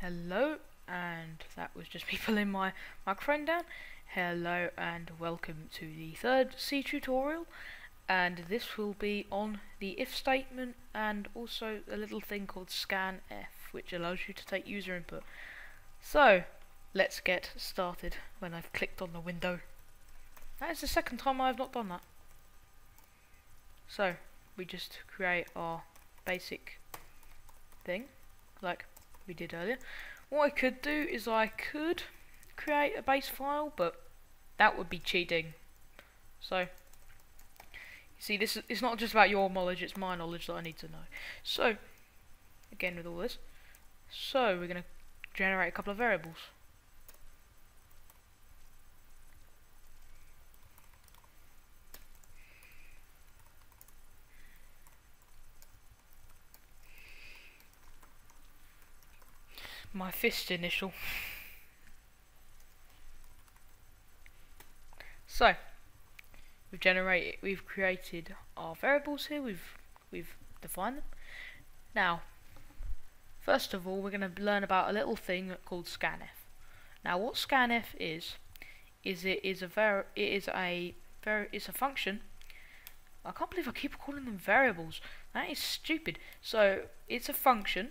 Hello, and that was just me pulling my microphone down. Hello, and welcome to the third C tutorial. And this will be on the if statement and also a little thing called scanf, which allows you to take user input. So, let's get started when I've clicked on the window. That is the second time I have not done that. So, we just create our basic thing, like we did earlier. What I could do is I could create a base file, but that would be cheating. So, you see, this is, it's not just about your knowledge, it's my knowledge that I need to know. So, again with all this, so we're going to generate a couple of variables. My fist initial. So, we've generated, we've created our variables here. We've we've defined them. Now, first of all, we're going to learn about a little thing called scanf. Now, what scanf is is it is a var it is a ver it's a function. I can't believe I keep calling them variables. That is stupid. So it's a function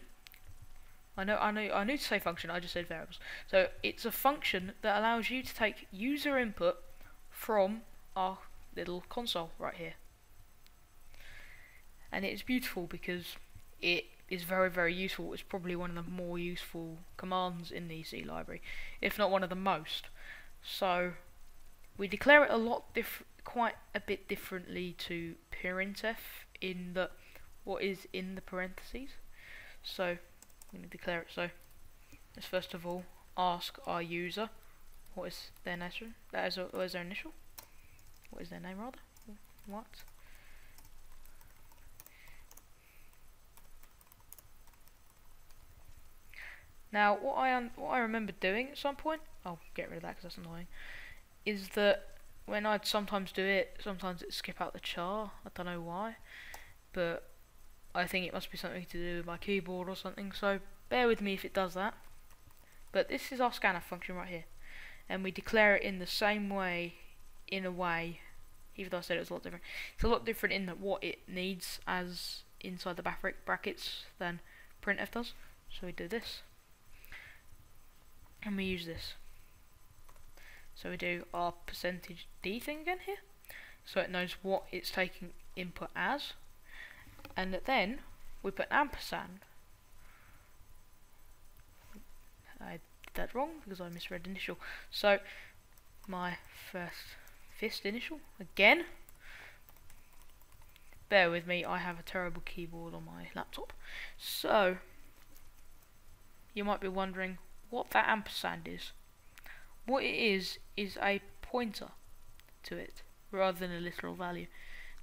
I know, I know, I knew to say function. I just said variables. So it's a function that allows you to take user input from our little console right here, and it's beautiful because it is very, very useful. It's probably one of the more useful commands in the C library, if not one of the most. So we declare it a lot different, quite a bit differently to printf in that what is in the parentheses. So I'm going to declare it so. Let's first of all ask our user what is their initial. That is what is their initial. What is their name rather? What? Now, what I what I remember doing at some point, I'll get rid of that because that's annoying, is that when I'd sometimes do it, sometimes it'd skip out the char. I don't know why, but I think it must be something to do with my keyboard or something, so bear with me if it does that. But this is our scanf function right here. And we declare it in the same way, in a way, even though I said it was a lot different. It's a lot different in what it needs as inside the brackets than printf does. So we do this. And we use this. So we do our percentage %d thing again here. So it knows what it's taking input as and then we put an ampersand. I did that wrong because I misread initial. So my first fist initial again. Bear with me, I have a terrible keyboard on my laptop. So you might be wondering what that ampersand is. What it is is a pointer to it rather than a literal value.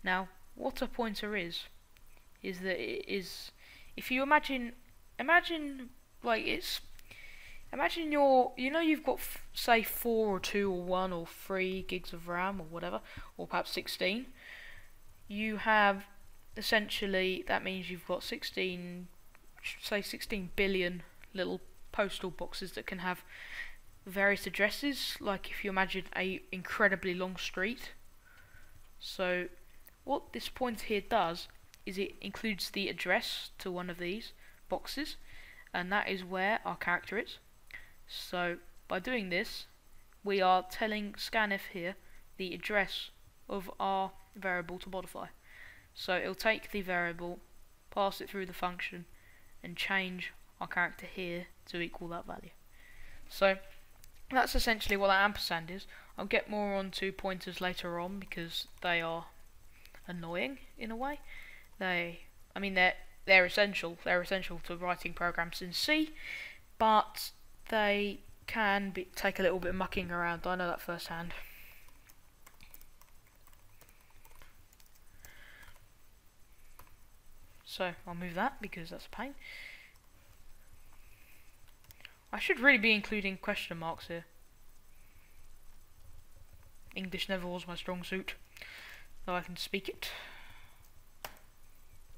Now, what a pointer is is that it is if you imagine imagine like it's imagine your you know you've got say four or two or one or three gigs of RAM or whatever or perhaps 16 you have essentially that means you've got 16 say 16 billion little postal boxes that can have various addresses like if you imagine a incredibly long street. So what this pointer here does is it includes the address to one of these boxes and that is where our character is. So by doing this we are telling scanf here the address of our variable to modify. So it'll take the variable, pass it through the function and change our character here to equal that value. So that's essentially what that ampersand is. I'll get more onto pointers later on because they are annoying in a way. They, I mean, they're they're essential. They're essential to writing programs in C, but they can be, take a little bit of mucking around. I know that firsthand. So I'll move that because that's a pain. I should really be including question marks here. English never was my strong suit, though I can speak it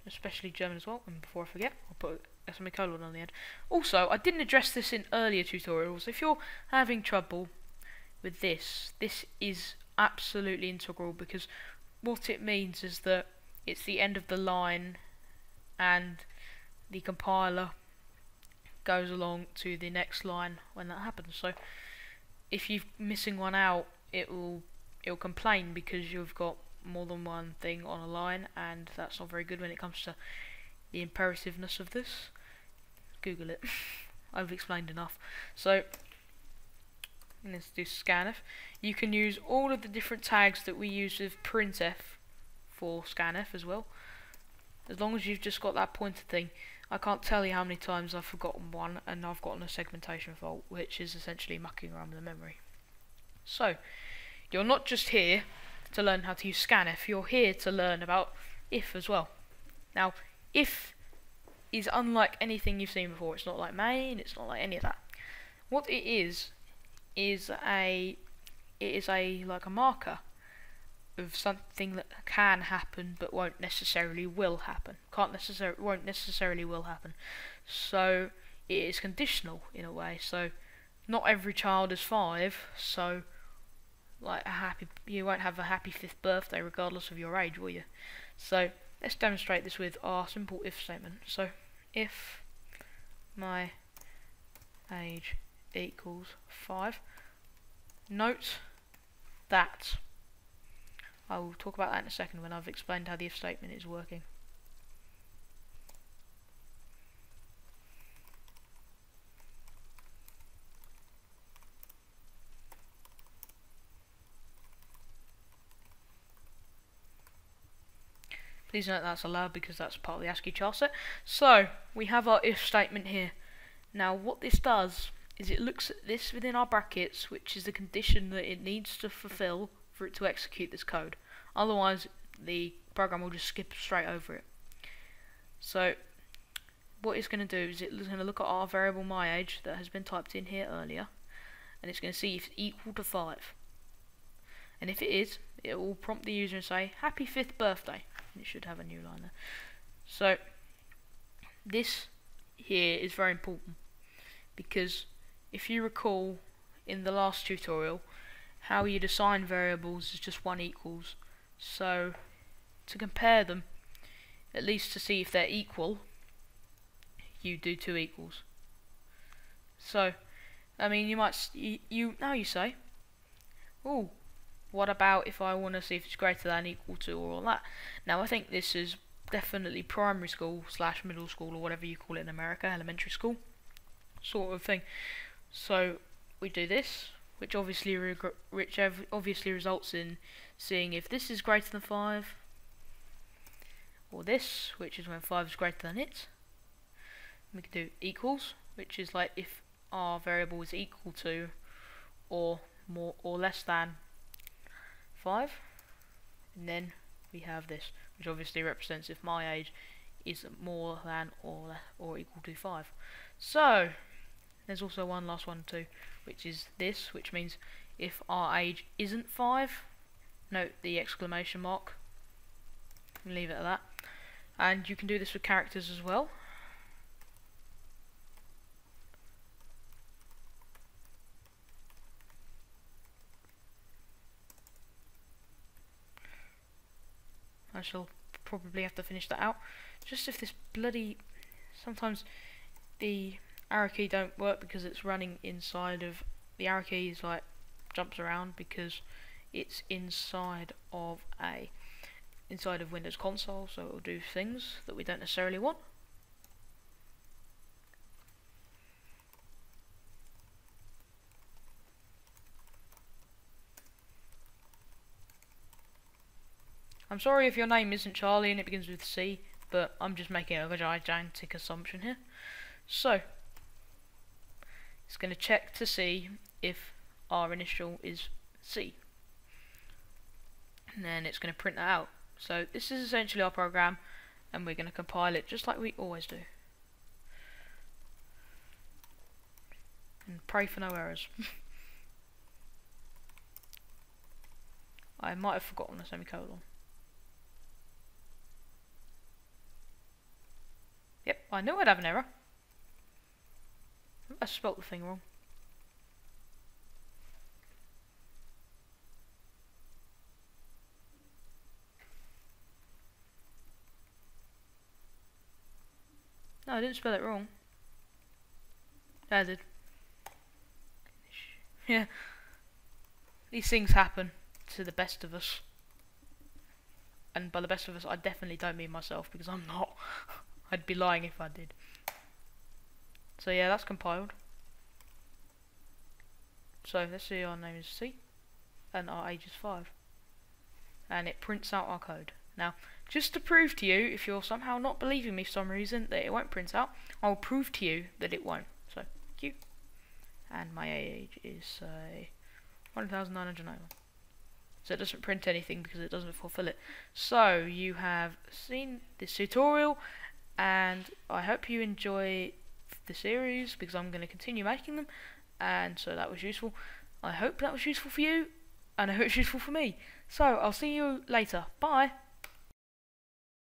especially German as well. And before I forget, I'll put a semicolon on the end. Also, I didn't address this in earlier tutorials. If you're having trouble with this, this is absolutely integral because what it means is that it's the end of the line and the compiler goes along to the next line when that happens. So if you're missing one out, it will it'll complain because you've got more than one thing on a line, and that's not very good when it comes to the imperativeness of this. Google it. I've explained enough. So let's do scanf. You can use all of the different tags that we use with printf for scanf as well. As long as you've just got that pointer thing. I can't tell you how many times I've forgotten one and I've gotten a segmentation fault which is essentially mucking around with the memory. So, you're not just here to learn how to use scanf, you're here to learn about if as well. Now, if is unlike anything you've seen before. It's not like main, it's not like any of that. What it is is a it is a like a marker of something that can happen but won't necessarily will happen. Can't necessarily won't necessarily will happen. So it is conditional in a way. So not every child is five, so like a happy you won't have a happy fifth birthday regardless of your age, will you? So let's demonstrate this with our simple if statement. So if my age equals 5, note that I will talk about that in a second when I've explained how the if statement is working. Please note that's allowed because that's part of the ASCII char set. So, we have our if statement here. Now, what this does is it looks at this within our brackets, which is the condition that it needs to fulfill for it to execute this code. Otherwise, the program will just skip straight over it. So, what it's going to do is it's going to look at our variable my age that has been typed in here earlier, and it's going to see if it's equal to 5. And if it is, it will prompt the user and say, happy 5th birthday. It should have a new line there. So, this here is very important because if you recall in the last tutorial, how you'd assign variables is just one equals. So to compare them, at least to see if they're equal, you do two equals. So, I mean, you might you, you now you say, oh, what about if I want to see if it's greater than equal to or all that? Now I think this is definitely primary school slash middle school or whatever you call it in America, elementary school sort of thing. So we do this, which obviously which obviously results in seeing if this is greater than 5, or this, which is when 5 is greater than it. We can do equals, which is like if our variable is equal to or more or less than 5. And then we have this, which obviously represents if my age is more than or or equal to 5. So, there's also one last one too, which is this, which means if our age isn't 5, note the exclamation mark, leave it at that. And you can do this with characters as well. I shall probably have to finish that out. Just if this bloody... Sometimes the arrow key don't work because it's running inside of the arrow key is like jumps around because it's inside of a inside of Windows console so it will do things that we don't necessarily want I'm sorry if your name isn't Charlie and it begins with C but I'm just making a gigantic assumption here so it's going to check to see if our initial is C. And then it's going to print that out. So this is essentially our program and we're going to compile it just like we always do. And pray for no errors. I might have forgotten a semicolon. I knew I'd have an error. I spelt the thing wrong. No, I didn't spell it wrong. I did. Yeah. These things happen to the best of us. And by the best of us, I definitely don't mean myself because I'm not. I'd be lying if I did. So yeah, that's compiled. So let's see our name is C and our age is 5. And it prints out our code. Now, just to prove to you, if you're somehow not believing me for some reason that it won't print out, I'll prove to you that it won't. So, Q. And my age is uh, 1991. So it doesn't print anything because it doesn't fulfill it. So, you have seen this tutorial and I hope you enjoy the series because I'm going to continue making them and so that was useful. I hope that was useful for you and I hope it's useful for me. So I'll see you later. Bye.